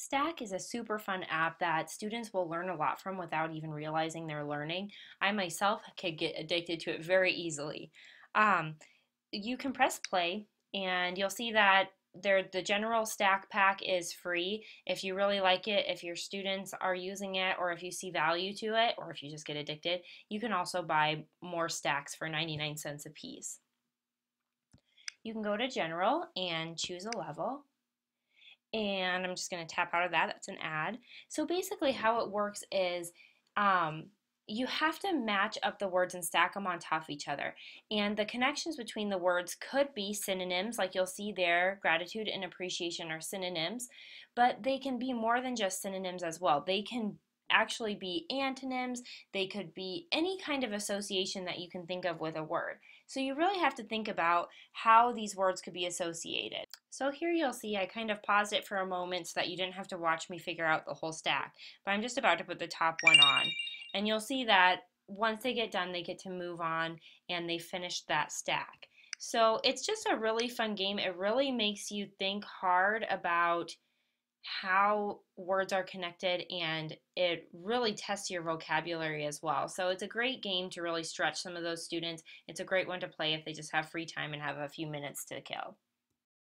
Stack is a super fun app that students will learn a lot from without even realizing they're learning. I myself could get addicted to it very easily. Um, you can press play and you'll see that there the general stack pack is free if you really like it if your students are using it or if you see value to it or if you just get addicted you can also buy more stacks for 99 cents a piece you can go to general and choose a level and I'm just going to tap out of that. That's an ad. So basically how it works is um, you have to match up the words and stack them on top of each other. And the connections between the words could be synonyms, like you'll see there, gratitude and appreciation are synonyms, but they can be more than just synonyms as well. They can actually be antonyms, they could be any kind of association that you can think of with a word. So you really have to think about how these words could be associated. So here you'll see I kind of paused it for a moment so that you didn't have to watch me figure out the whole stack. But I'm just about to put the top one on. And you'll see that once they get done, they get to move on and they finish that stack. So it's just a really fun game. It really makes you think hard about how words are connected and it really tests your vocabulary as well. So it's a great game to really stretch some of those students. It's a great one to play if they just have free time and have a few minutes to kill.